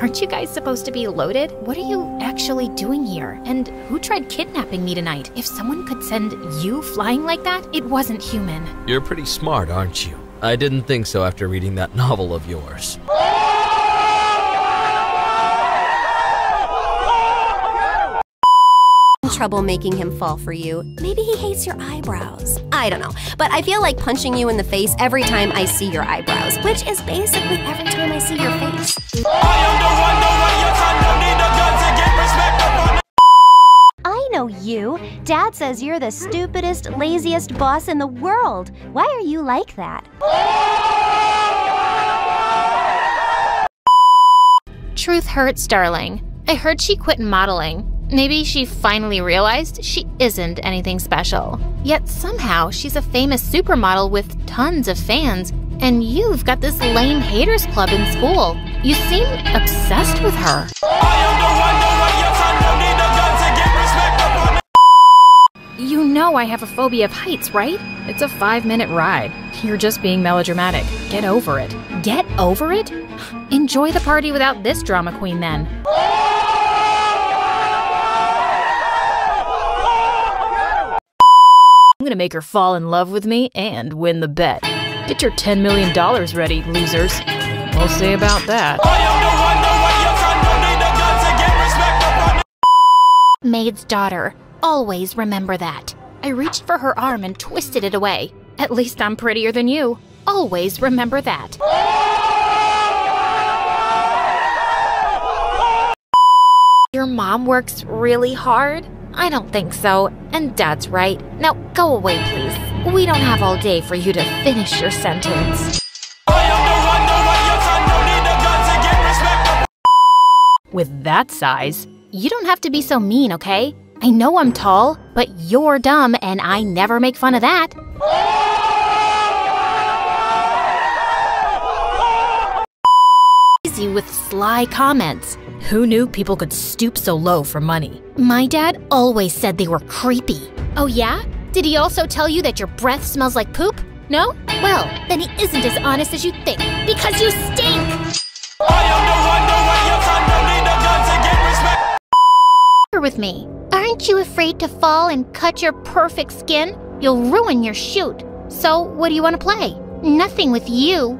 Aren't you guys supposed to be loaded? What are you actually doing here? And who tried kidnapping me tonight? If someone could send you flying like that, it wasn't human. You're pretty smart, aren't you? I didn't think so after reading that novel of yours. Trouble making him fall for you. Maybe he hates your eyebrows. I don't know. But I feel like punching you in the face every time I see your eyebrows, which is basically every time I see your face. I know you. Dad says you're the stupidest, laziest boss in the world. Why are you like that? Truth hurts, darling. I heard she quit modeling. Maybe she finally realized she isn't anything special. Yet somehow she's a famous supermodel with tons of fans, and you've got this lame haters club in school. You seem obsessed with her. You know I have a phobia of heights, right? It's a five minute ride. You're just being melodramatic. Get over it. Get over it? Enjoy the party without this drama queen then. I'm gonna make her fall in love with me and win the bet. Get your $10 million ready, losers. We'll see about that. Maid's daughter. Always remember that. I reached for her arm and twisted it away. At least I'm prettier than you. Always remember that. Your mom works really hard? I don't think so. And Dad's right. Now go away, please. We don't have all day for you to finish your sentence. With that size, you don't have to be so mean, okay? I know I'm tall, but you're dumb and I never make fun of that. You with sly comments. Who knew people could stoop so low for money? My dad always said they were creepy. Oh, yeah? Did he also tell you that your breath smells like poop? No? Well, then he isn't as honest as you think, because you stink! with me. Aren't you afraid to fall and cut your perfect skin? You'll ruin your shoot. So, what do you want to play? Nothing with you.